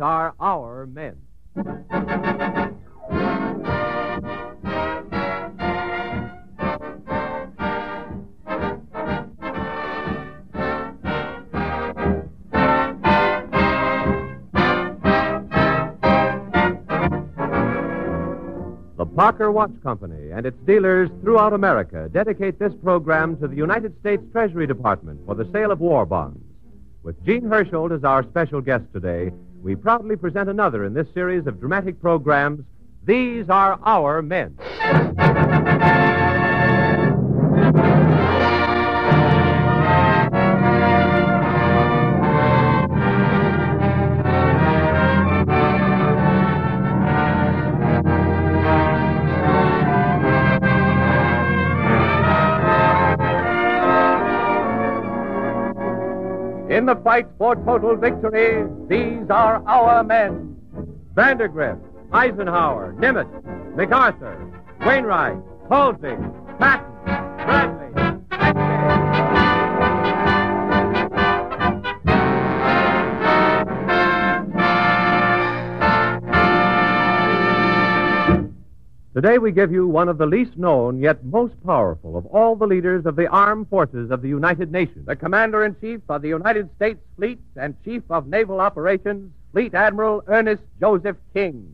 are our men. The Parker Watch Company and its dealers throughout America dedicate this program to the United States Treasury Department for the sale of war bonds. With Jean Hersholt as our special guest today, we proudly present another in this series of dramatic programs. These are our men. In the fight for total victory, these are our men. Vandegrift, Eisenhower, Nimitz, MacArthur, Wainwright, Halsey, Patton, Today we give you one of the least known yet most powerful of all the leaders of the armed forces of the United Nations. The Commander in Chief of the United States Fleet and Chief of Naval Operations, Fleet Admiral Ernest Joseph King.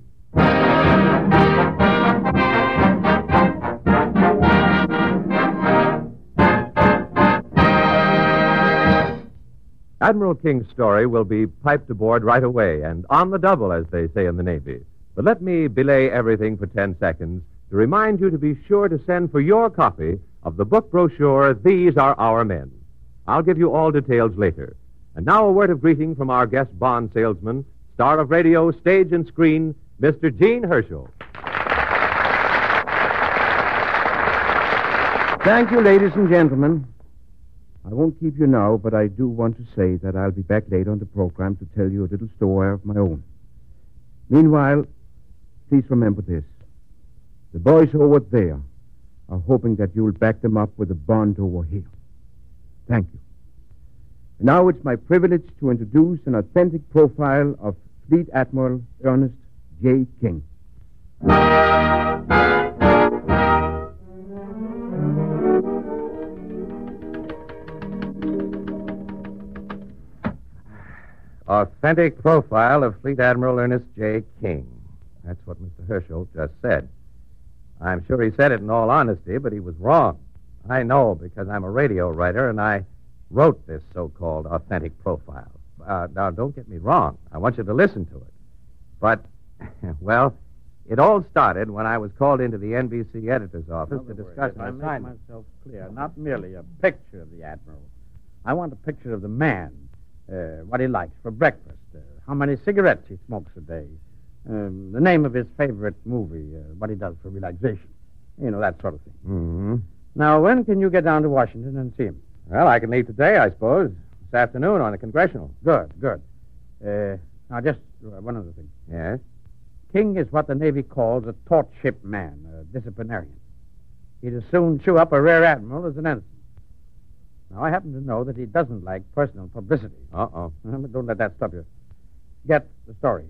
Admiral King's story will be piped aboard right away and on the double, as they say in the Navy. But let me belay everything for 10 seconds to remind you to be sure to send for your copy of the book brochure, These Are Our Men. I'll give you all details later. And now a word of greeting from our guest bond salesman, star of radio, stage, and screen, Mr. Jean Hersholt. Thank you, ladies and gentlemen. I won't keep you now, but I do want to say that I'll be back later on the program to tell you a little story of my own. Meanwhile, please remember this. The boys over there are hoping that you'll back them up with a bond over here. Thank you. Now it's my privilege to introduce an authentic profile of Fleet Admiral Ernest J. King. Authentic profile of Fleet Admiral Ernest J. King. That's what Mr. Hersholt just said. I'm sure he said it in all honesty, but he was wrong. I know because I'm a radio writer and I wrote this so called authentic profile. Uh, now, don't get me wrong. I want you to listen to it. But, well, it all started when I was called into the NBC editor's office to discuss I an make assignment. myself clear, not merely a picture of the admiral. I want a picture of the man, uh, what he likes for breakfast, uh, how many cigarettes he smokes a day, um, the name of his favorite movie, uh, what he does for relaxation, you know that sort of thing. Mm-hmm. Now, when can you get down to Washington and see him? Well, I can leave today, I suppose. This afternoon on the congressional. Good, good. Uh, now, just uh, one other thing. Yes? King is what the Navy calls a taut ship man, a disciplinarian. He'd as soon chew up a rear admiral as an ensign. Now, I happen to know that he doesn't like personal publicity. Uh-oh. Uh, But don't let that stop you. Get the story.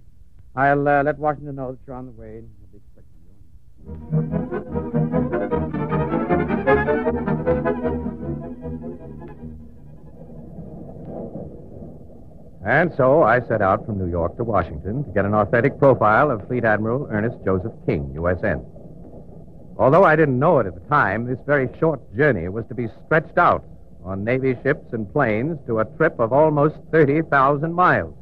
I'll uh, let Washington know that you're on the way. and I'll be expecting you. And so I set out from New York to Washington to get an authentic profile of Fleet Admiral Ernest Joseph King, USN. Although I didn't know it at the time, this very short journey was to be stretched out on Navy ships and planes to a trip of almost 30,000 miles,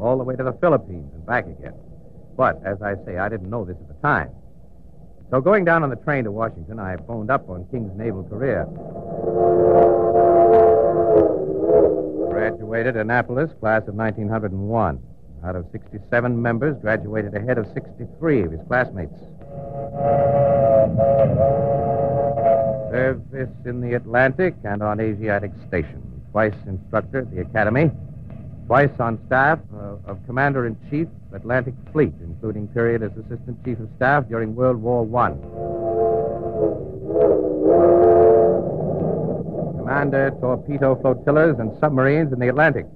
all the way to the Philippines and back again. But, as I say, I didn't know this at the time. So going down on the train to Washington, I phoned up on King's naval career. Graduated Annapolis, class of 1901. Out of 67 members, graduated ahead of 63 of his classmates. Service in the Atlantic and on Asiatic Station. Twice instructor at the Academy. Twice on staff uh, of Commander in Chief, Atlantic Fleet, including period as Assistant Chief of Staff during World War I. Commander torpedo flotillas and submarines in the Atlantic.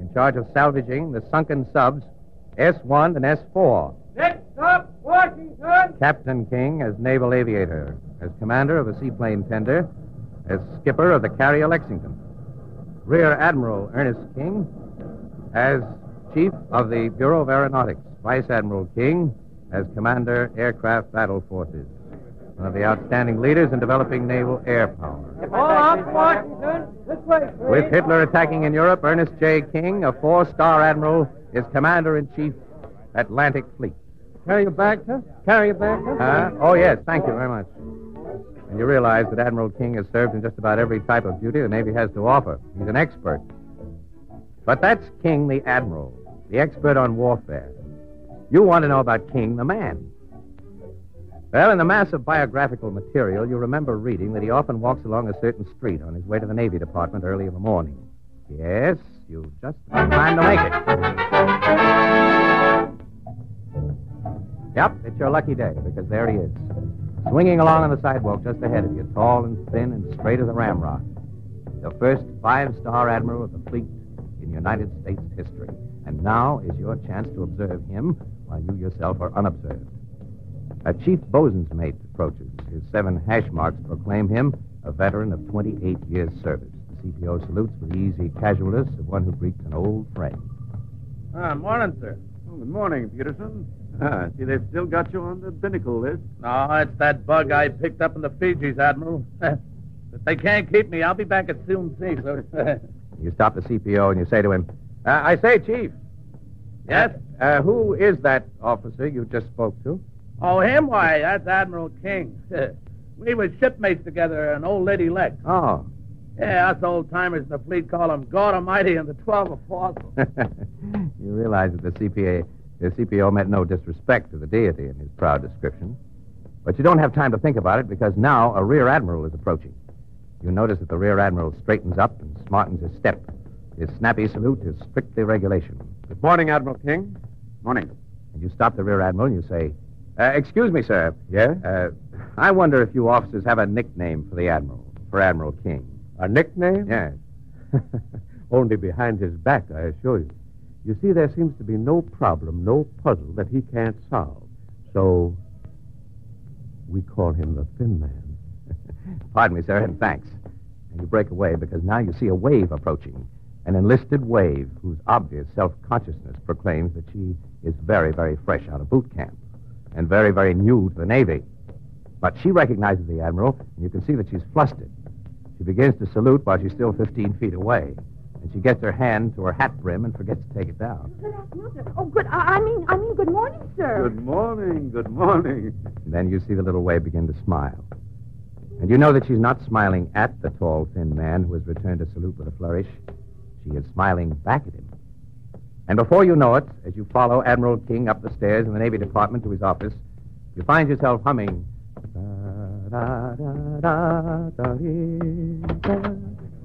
In charge of salvaging the sunken subs S1 and S4. Next up, Washington. Captain King as naval aviator, as commander of a seaplane tender, as skipper of the carrier Lexington. Rear Admiral Ernest King as chief of the Bureau of Aeronautics. Vice Admiral King as commander aircraft battle forces. One of the outstanding leaders in developing naval air power. All up, Washington. This way, please. With Hitler attacking in Europe, Ernest J. King, a four-star admiral, is commander in chief, Atlantic Fleet. Carry your bag, sir. Carry your bag, sir. Huh? Uh, oh, yes, thank you very much. And you realize that Admiral King has served in just about every type of duty the Navy has to offer. He's an expert. But that's King the Admiral, the expert on warfare. You want to know about King the man. Well, in the mass of biographical material, you remember reading that he often walks along a certain street on his way to the Navy Department early in the morning. Yes, you've just got time to make it. Yep, it's your lucky day because there he is, swinging along on the sidewalk just ahead of you, tall and thin and straight as a ramrod. The first five-star admiral of the fleet in United States history. And now is your chance to observe him while you yourself are unobserved. A chief bosun's mate approaches. His seven hash marks proclaim him a veteran of 28 years' service. The CPO salutes with the easy casualness of one who greets an old friend. Ah, morning, sir. Oh, good morning, Peterson. Ah, see, they've still got you on the binnacle list. No, it's that bug I picked up in the Fijis, Admiral. if they can't keep me, I'll be back at soon sea, sir. You stop the CPO and you say to him, uh, I say, Chief. yes? Uh, who is that officer you just spoke to? Oh, him? Why, that's Admiral King. we were shipmates together in Old Lady Lex. Oh. Yeah, us old timers in the fleet call him God Almighty and the Twelve Apostles. you realize that the CPA, the CPO meant no disrespect to the deity in his proud description. But you don't have time to think about it because now a rear admiral is approaching. You notice that the rear admiral straightens up and smartens his step. His snappy salute is strictly regulation. Good morning, Admiral King. Morning. And you stop the rear admiral and you say, uh, Excuse me, sir. Yeah? Uh, I wonder if you officers have a nickname for the admiral, for Admiral King. A nickname? Yes. Only behind his back, I assure you. You see, there seems to be no problem, no puzzle that he can't solve. So, we call him the Thin Man. Pardon me, sir, and thanks. And you break away because now you see a wave approaching. An enlisted wave whose obvious self consciousness proclaims that she is very, very fresh out of boot camp and very, very new to the Navy. But she recognizes the Admiral, and you can see that she's flustered. She begins to salute while she's still 15 feet away. And she gets her hand to her hat brim and forgets to take it down. Good afternoon, sir. Oh, good. I I mean, I mean, good morning, sir. Good morning, good morning. And then you see the little wave begin to smile. And you know that she's not smiling at the tall, thin man who has returned a salute with a flourish. She is smiling back at him. And before you know it, as you follow Admiral King up the stairs in the Navy Department to his office, you find yourself humming.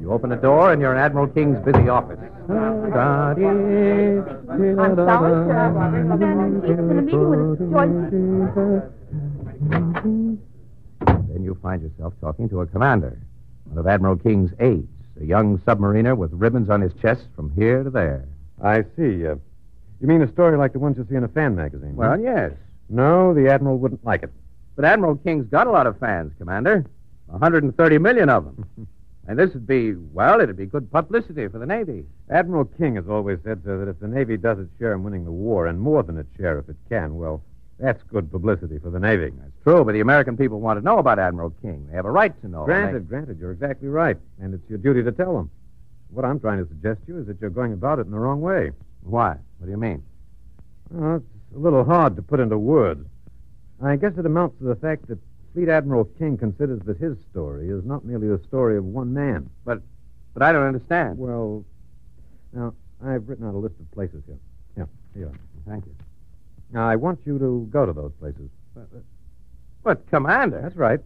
You open the door, and you're in Admiral King's busy office. I'm sorry, sir. I'm in a meeting with Joyce. You find yourself talking to a commander, one of Admiral King's aides, a young submariner with ribbons on his chest from here to there. I see. Uh, you mean a story like the ones you see in a fan magazine? huh? Well, yes. no, the Admiral wouldn't like it. But Admiral King's got a lot of fans, Commander. 130 million of them. and this would be, well, it'd be good publicity for the Navy. Admiral King has always said, sir, that if the Navy does its share in winning the war, and more than its share if it can, well, that's good publicity for the Navy. That's true, but the American people want to know about Admiral King. They have a right to know. Granted, granted, you're exactly right, and it's your duty to tell them. What I'm trying to suggest to you is that you're going about it in the wrong way. Why? What do you mean? Well, it's a little hard to put into words. I guess it amounts to the fact that Fleet Admiral King considers that his story is not merely the story of one man. But but I don't understand. Well, now, I've written out a list of places here Now, I want you to go to those places. But, Commander. That's right.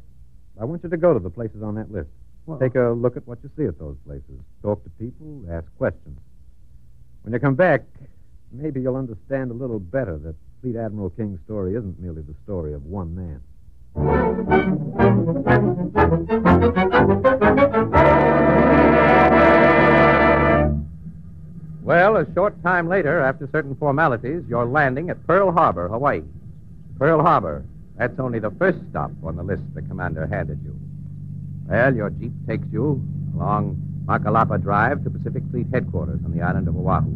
I want you to go to the places on that list. Well- Take a uh, look at what you see at those places. Talk to people, ask questions. When you come back, maybe you'll understand a little better that Fleet Admiral King's story isn't merely the story of one man. Well, a short time later, after certain formalities, you're landing at Pearl Harbor, Hawaii. Pearl Harbor. That's only the first stop on the list the commander handed you. Well, your jeep takes you along Makalapa Drive to Pacific Fleet headquarters on the island of Oahu.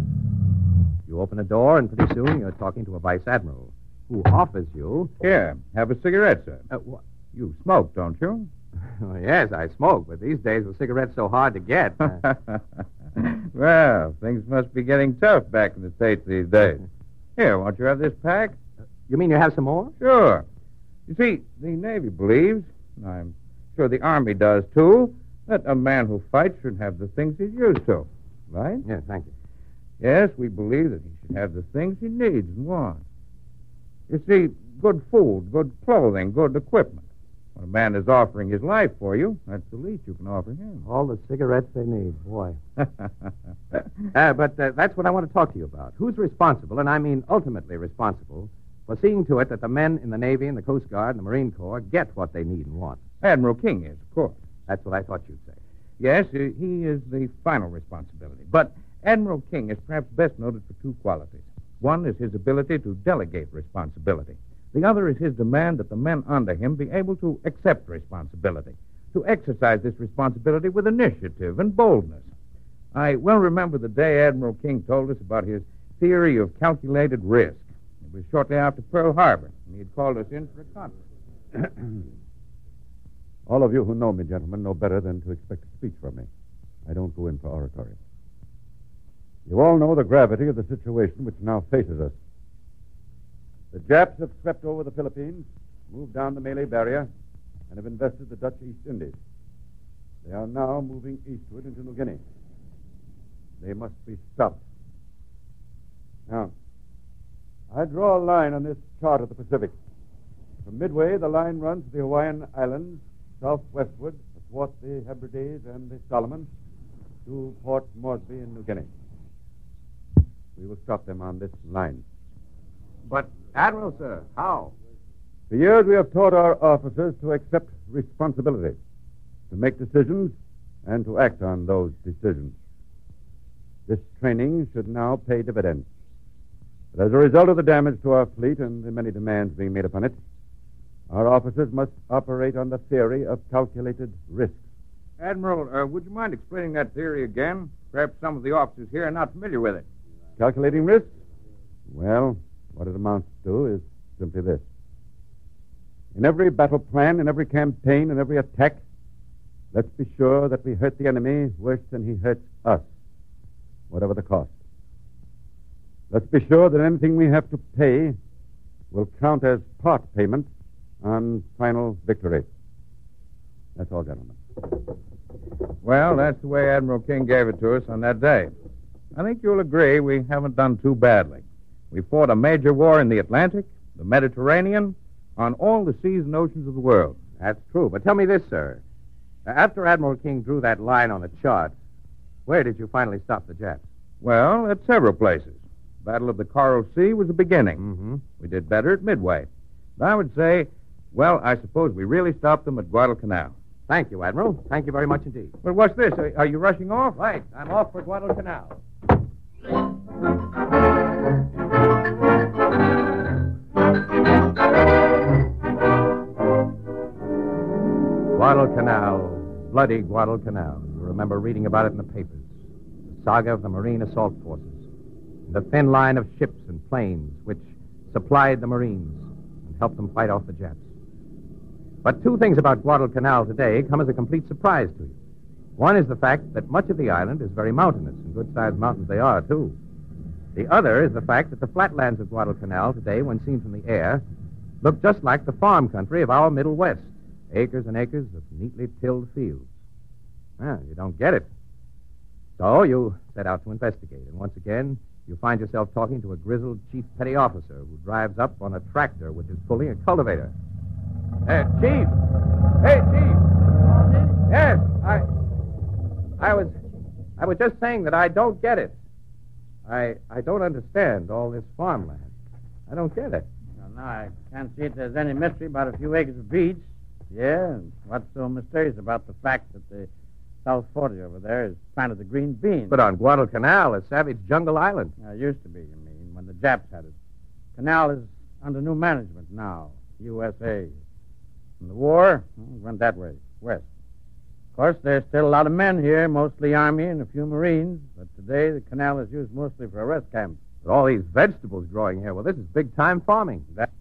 You open a door, and pretty soon you're talking to a vice admiral who offers you. Here, have a cigarette, sir. Uh, wha- You smoke, don't you? Yes, I smoke, but these days with cigarettes so hard to get. well, things must be getting tough back in the States these days. Here, won't you have this pack? you mean you have some more? Sure. You see, the Navy believes, and I'm sure the Army does too, that a man who fights should have the things he's used to. Right? Yes, thank you. Yes, we believe that he should have the things he needs and wants. You see, good food, good clothing, good equipment. When a man is offering his life for you, that's the least you can offer him. All the cigarettes they need, boy. Uh, but uh, that's what I want to talk to you about. Who's responsible, and I mean ultimately responsible, for seeing to it that the men in the Navy and the Coast Guard and the Marine Corps get what they need and want? Admiral King is, of course. That's what I thought you'd say. Yes, he is the final responsibility. But Admiral King is perhaps best noted for two qualities. One is his ability to delegate responsibility. The other is his demand that the men under him be able to accept responsibility, to exercise this responsibility with initiative and boldness. I well remember the day Admiral King told us about his theory of calculated risk. It was shortly after Pearl Harbor, and he had called us in for a conference. All of you who know me, gentlemen, know better than to expect a speech from me. I don't go in for oratory. You all know the gravity of the situation which now faces us. The Japs have swept over the Philippines, moved down the Malay Barrier, and have invested the Dutch East Indies. They are now moving eastward into New Guinea. They must be stopped. Now, I draw a line on this chart of the Pacific. From Midway, the line runs to the Hawaiian Islands, southwestward, athwart the Hebrides and the Solomons, to Port Moresby in New Guinea. We will stop them on this line. But, Admiral, sir, how? For years, we have taught our officers to accept responsibility, to make decisions, and to act on those decisions. This training should now pay dividends. But as a result of the damage to our fleet and the many demands being made upon it, our officers must operate on the theory of calculated risk. Admiral, uh, would you mind explaining that theory again? Perhaps some of the officers here are not familiar with it. Calculating risk? Well, what it amounts to is simply this. In every battle plan, in every campaign, in every attack, let's be sure that we hurt the enemy worse than he hurts us, whatever the cost. Let's be sure that anything we have to pay will count as part payment on final victory. That's all, gentlemen. Well, that's the way Admiral King gave it to us on that day. I think you'll agree we haven't done too badly. We fought a major war in the Atlantic, the Mediterranean, on all the seas and oceans of the world. That's true. But tell me this, sir. After Admiral King drew that line on the chart, where did you finally stop the Japs? Well, at several places. Battle of the Coral Sea was the beginning. Mm-hmm. We did better at Midway. And I would say, well, I suppose we really stopped them at Guadalcanal. Thank you, Admiral. Thank you very much indeed. Well, what's this? Are, are you rushing off? Right. I'm off for Guadalcanal. Guadalcanal, bloody Guadalcanal. You remember reading about it in the papers. The saga of the Marine Assault Forces. The thin line of ships and planes which supplied the Marines and helped them fight off the Japs. But two things about Guadalcanal today come as a complete surprise to you. One is the fact that much of the island is very mountainous, and good sized mountains they are, too. The other is the fact that the flatlands of Guadalcanal today, when seen from the air, look just like the farm country of our Middle West acres and acres of neatly tilled fields. Well, you don't get it. So you set out to investigate, and once again, you find yourself talking to a grizzled chief petty officer who drives up on a tractor which is pulling a cultivator. Hey, chief! Hey, chief! Yes, I. I was. I was just saying that I don't get it. I I don't understand all this farmland. I don't get it. Well, now, I can't see if there's any mystery about a few acres of beach. Yeah, and what's so mysterious about the fact that the South 40 over there is planted the green bean. But on Guadalcanal, a savage jungle island. Uh, used to be, you mean, when the Japs had it. Canal is under new management now, USA. And the war went that way, west. Of course, there's still a lot of men here, mostly Army and a few Marines, but today the canal is used mostly for a rest camp. But all these vegetables growing here, well, this is big time farming. That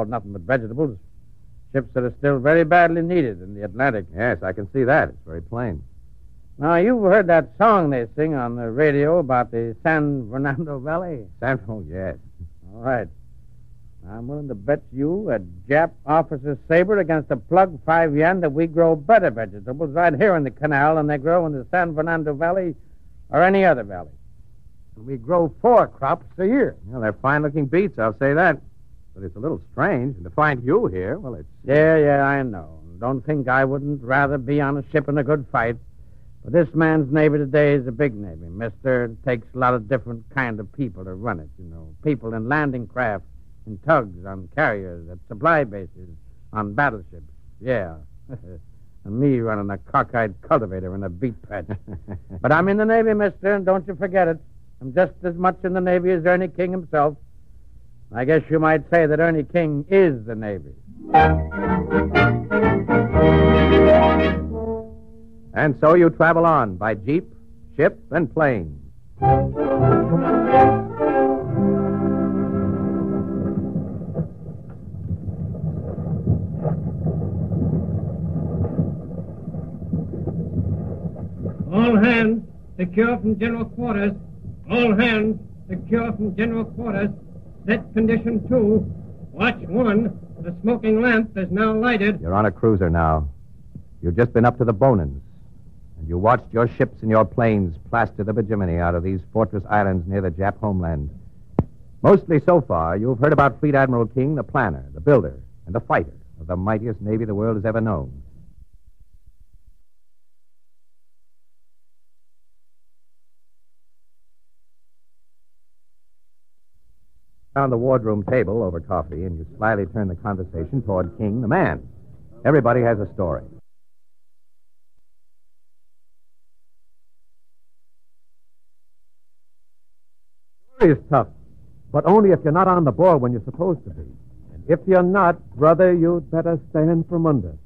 Hauled nothing but vegetables. Ships that are still very badly needed in the Atlantic. Yes, I can see that. It's very plain. Now, you've heard that song they sing on the radio about the San Fernando Valley? San oh, yes. All right. I'm willing to bet you a Jap officer's saber against a plug five yen that we grow better vegetables right here in the canal than they grow in the San Fernando Valley or any other valley. And we grow four crops a year. Well, they're fine looking beets, I'll say that. But it's a little strange. And to find you here, well, it's. Yeah, yeah, I know. Don't think I wouldn't rather be on a ship in a good fight. But this man's Navy today is a big Navy, mister. It takes a lot of different kind of people to run it, you know. People in landing craft, in tugs, on carriers, at supply bases, on battleships. Yeah. and me running a cockeyed cultivator in a beet patch. but I'm in the Navy, mister, and don't you forget it. I'm just as much in the Navy as Ernie King himself. I guess you might say that Ernie King is the Navy. And so you travel on by jeep, ship, and plane. All hands, secure from general quarters. All hands, secure from general quarters. Set condition two. Watch one. The smoking lamp is now lighted. You're on a cruiser now. You've just been up to the Bonins, and you watched your ships and your planes plaster the Bajimini out of these fortress islands near the Jap homeland. Mostly so far, you've heard about Fleet Admiral King, the planner, the builder, and the fighter of the mightiest navy the world has ever known. Found the wardroom table over coffee, and you slyly turn the conversation toward King, the man. Everybody has a story. Story is tough, but only if you're not on the ball when you're supposed to be. And if you're not, brother, you'd better stand from under.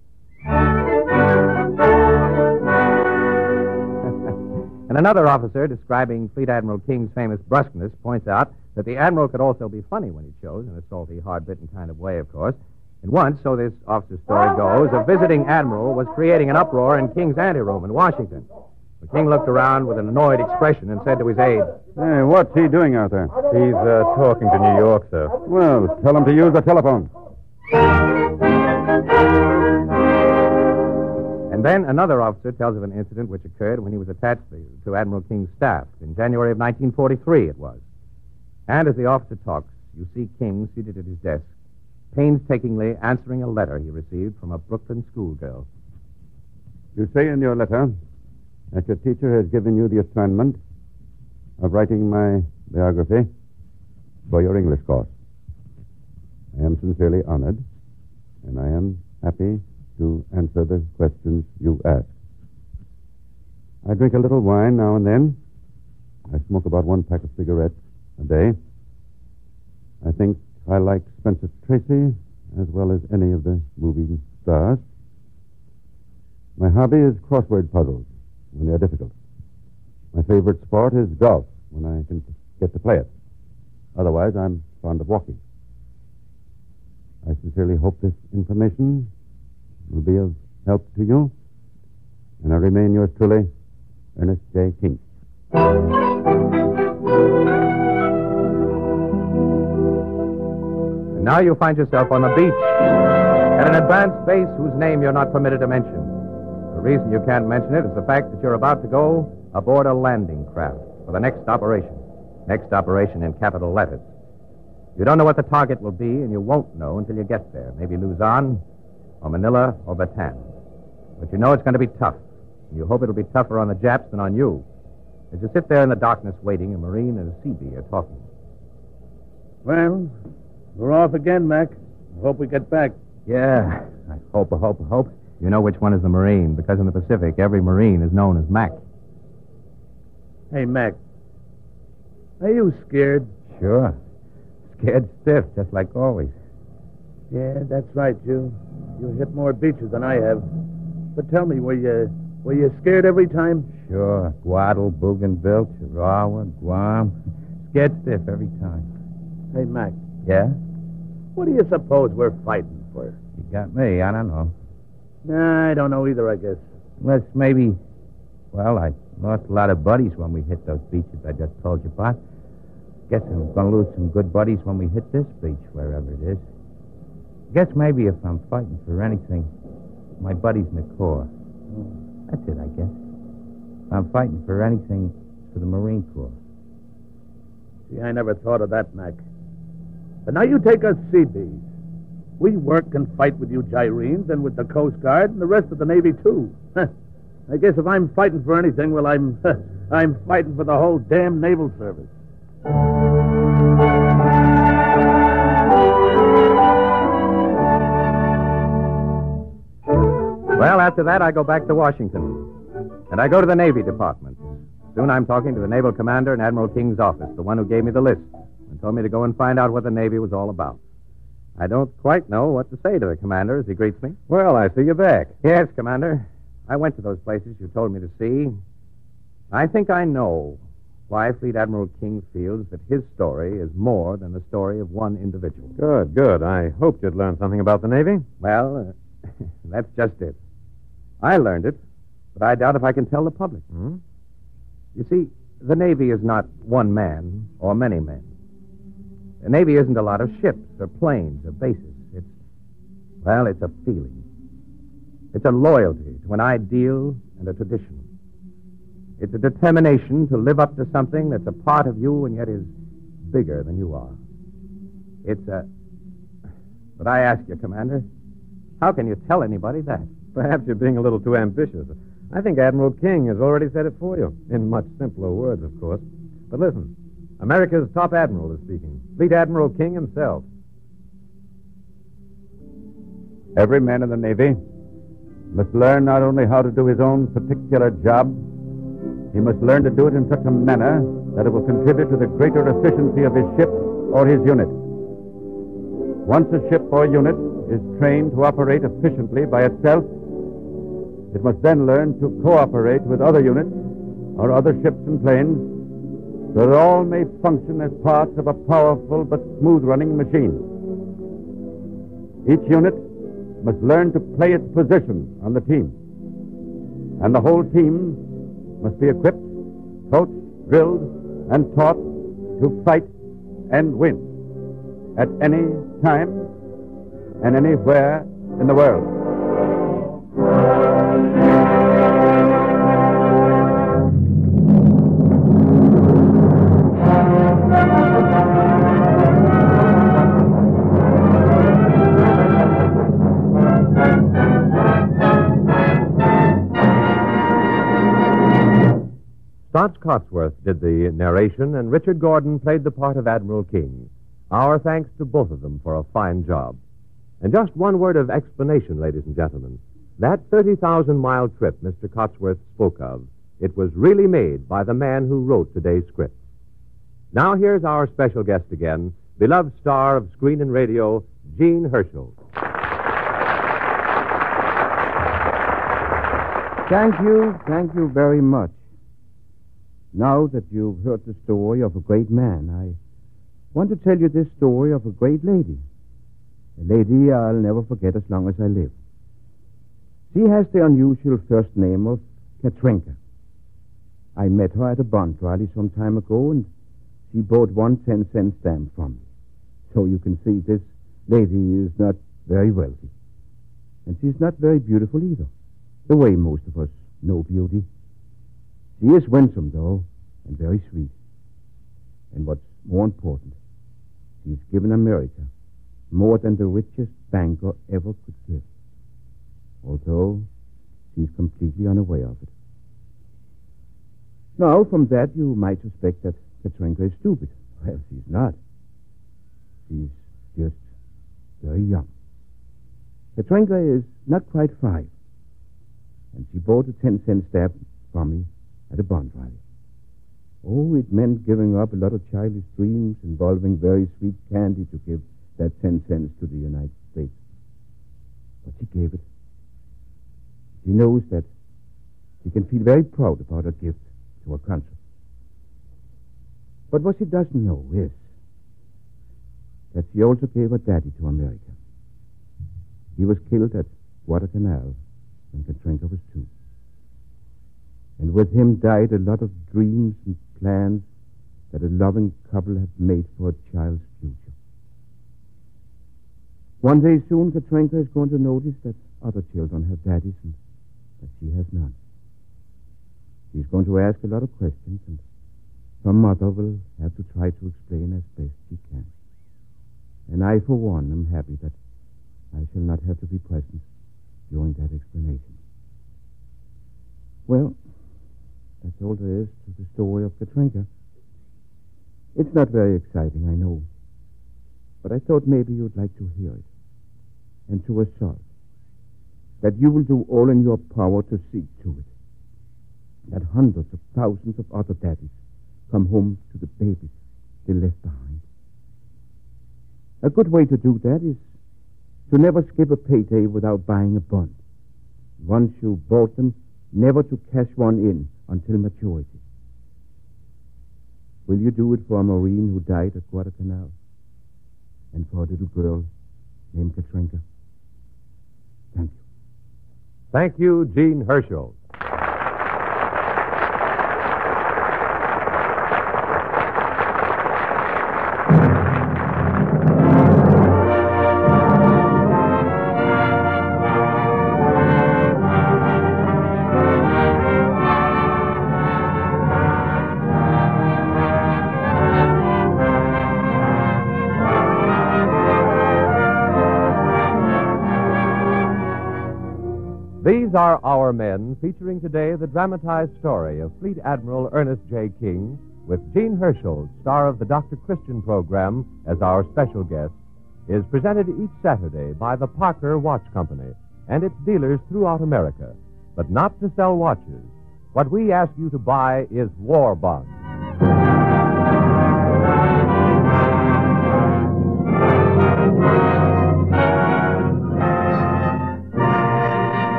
And another officer describing Fleet Admiral King's famous brusqueness points out that the Admiral could also be funny when he chose, in a salty, hard bitten kind of way, of course. And once, so this officer's story goes, a visiting Admiral was creating an uproar in King's anteroom in Washington. The King looked around with an annoyed expression and said to his aide, Hey, what's he doing out there? He's uh, talking to New York, sir. Well, tell him to use the telephone. And then another officer tells of an incident which occurred when he was attached to Admiral King's staff. In January of 1943, it was. And as the officer talks, you see King seated at his desk, painstakingly answering a letter he received from a Brooklyn schoolgirl. You say in your letter that your teacher has given you the assignment of writing my biography for your English course. I am sincerely honored, and I am happy to answer the questions you ask. I drink a little wine now and then. I smoke about one pack of cigarettes a day. I think I like Spencer Tracy as well as any of the movie stars. My hobby is crossword puzzles when they're difficult. My favorite sport is golf when I can get to play it. Otherwise, I'm fond of walking. I sincerely hope this information will be of help to you, and I remain yours truly, Ernest J. King. Now you find yourself on the beach at an advanced base whose name you're not permitted to mention. The reason you can't mention it is the fact that you're about to go aboard a landing craft for the next operation. Next operation in capital letters. You don't know what the target will be, and you won't know until you get there. Maybe Luzon, or Manila, or Bataan. But you know it's going to be tough. And you hope it'll be tougher on the Japs than on you. As you sit there in the darkness waiting, a Marine and a Seabee are talking. Well, we're off again, Mac. I hope we get back. Yeah, I hope, I hope, I hope. You know which one is the Marine, because in the Pacific, every Marine is known as Mac. Hey, Mac. Are you scared? Sure. Scared stiff, just like always. Yeah, that's right, you. You hit more beaches than I have. But tell me, were you were you scared every time? Sure. Guadal, Bougainville, Chihuahua, Guam. Scared stiff every time. Hey, Mac. Yeah? What do you suppose we're fighting for? You got me. I don't know. Nah, I don't know either, I guess. Unless maybe. Well, I lost a lot of buddies when we hit those beaches I just told you about. Guess I'm going to lose some good buddies when we hit this beach, wherever it is. Guess maybe if I'm fighting for anything, my buddies in the Corps. That's it, I guess. If I'm fighting for anything, for the Marine Corps. See, I never thought of that, Mac. But now you take us Seabees. We work and fight with you Gyrenes and with the Coast Guard and the rest of the Navy, too. I guess if I'm fighting for anything, well, I'm I'm fighting for the whole damn naval service. Well, after that, I go back to Washington. And I go to the Navy Department. Soon I'm talking to the Naval Commander in Admiral King's office, the one who gave me the list, and told me to go and find out what the Navy was all about. I don't quite know what to say to the commander as he greets me. Well, I see you're back. Yes, Commander. I went to those places you told me to see. I think I know why Fleet Admiral King feels that his story is more than the story of one individual. Good, good. I hoped you'd learn something about the Navy. Well, uh, that's just it. I learned it, but I doubt if I can tell the public. Hmm? You see, the Navy is not one man or many men. The Navy isn't a lot of ships or planes or bases. It's, well, it's a feeling. It's a loyalty to an ideal and a tradition. It's a determination to live up to something that's a part of you and yet is bigger than you are. It's a. But I ask you, Commander, how can you tell anybody that? Perhaps you're being a little too ambitious. I think Admiral King has already said it for you, in much simpler words, of course. But listen, America's top admiral is speaking. Fleet Admiral King himself. Every man in the Navy must learn not only how to do his own particular job, he must learn to do it in such a manner that it will contribute to the greater efficiency of his ship or his unit. Once a ship or unit is trained to operate efficiently by itself, it must then learn to cooperate with other units or other ships and planes that all may function as parts of a powerful but smooth running machine. Each unit must learn to play its position on the team. And the whole team must be equipped, coached, drilled, and taught to fight and win at any time and anywhere in the world. Staats Cotsworth did the narration, and Richard Gordon played the part of Admiral King. Our thanks to both of them for a fine job. And just one word of explanation, ladies and gentlemen. That 30,000 mile trip Mr. Cotsworth spoke of, it was really made by the man who wrote today's script. Now here's our special guest again, beloved star of screen and radio, Jean Hersholt. Thank you, thank you very much. Now that you've heard the story of a great man, I want to tell you this story of a great lady. A lady I'll never forget as long as I live. She has the unusual first name of Katrinka. I met her at a bond rally some time ago, and she bought one ten cent stamp from me. So you can see this lady is not very wealthy. And she's not very beautiful either, the way most of us know beauty. She is winsome, though, and very sweet. And what's more important, She's given America more than the richest banker ever could give. Although she's completely unaware of it. Now, from that, you might suspect that Katrinka is stupid. Well, she's not. She's just very young. Katrinka is not quite five. And she bought a 10 cent stamp from me at a bond rally. Oh, it meant giving up a lot of childish dreams involving very sweet candy to give that 10 cents to the United States. But she gave it. She knows that she can feel very proud about her gift to her country. But what she doesn't know is that she also gave her daddy to America. He was killed at Guadalcanal when Katrinka was two. And with him died a lot of dreams and plans that a loving couple had made for a child's future. One day soon, Katrinka is going to notice that other children have daddies and that she has none. She's going to ask a lot of questions, and her mother will have to try to explain as best she can. And I, for one, am happy that I shall not have to be present during that explanation. Well, that's all there is to the story of Katrinka. It's not very exciting, I know. But I thought maybe you'd like to hear it. And to assert that you will do all in your power to see to it that hundreds of thousands of other daddies come home to the babies they left behind. A good way to do that is to never skip a payday without buying a bond. Once you bought them, never to cash one in until maturity. Will you do it for a Marine who died at Guadalcanal? And for a little girl named Katrinka? Thank you. Thank you, Jean Hersholt. Our Men, featuring today the dramatized story of Fleet Admiral Ernest J. King, with Jean Hersholt, star of the Dr. Christian program, as our special guest, is presented each Saturday by the Parker Watch Company and its dealers throughout America, but not to sell watches. What we ask you to buy is war bonds.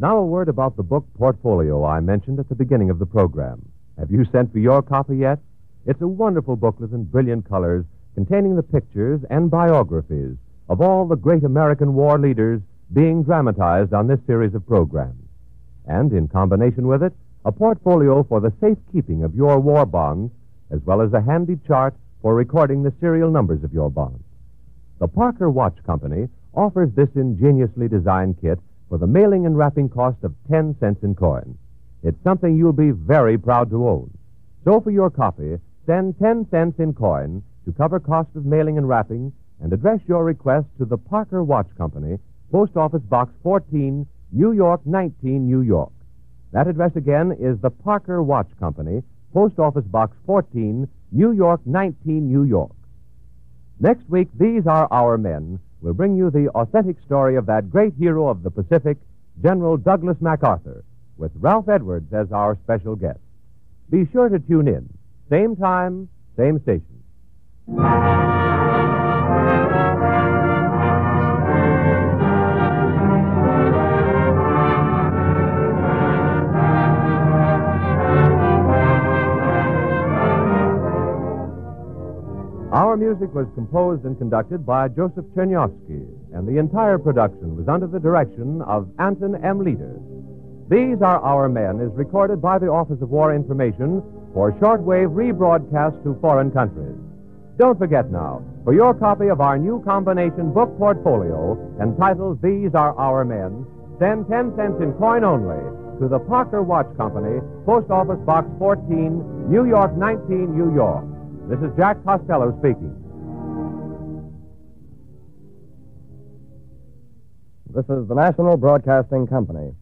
Now, a word about the book portfolio I mentioned at the beginning of the program. Have you sent for your copy yet? It's a wonderful booklet in brilliant colors containing the pictures and biographies of all the great American war leaders being dramatized on this series of programs. And in combination with it, a portfolio for the safekeeping of your war bonds, as well as a handy chart for recording the serial numbers of your bonds. The Parker Watch Company offers this ingeniously designed kit for the mailing and wrapping cost of 10 cents in coin. It's something you'll be very proud to own. So for your copy, send 10 cents in coin to cover cost of mailing and wrapping and address your request to the Parker Watch Company, Post Office Box 14, New York 19, New York. That address again is the Parker Watch Company, Post Office Box 14, New York 19, New York. Next week, these are our men will bring you the authentic story of that great hero of the Pacific, General Douglas MacArthur, with Ralph Edwards as our special guest. Be sure to tune in. Same time, same station. Music was composed and conducted by Joseph Cherniavsky, and the entire production was under the direction of Anton M. Leader. These Are Our Men is recorded by the Office of War Information for shortwave rebroadcast to foreign countries. Don't forget now, for your copy of our new combination book portfolio entitled These Are Our Men, send 10 cents in coin only to the Parker Watch Company, Post Office Box 14, New York 19, New York. This is Jack Costello speaking. This is the National Broadcasting Company.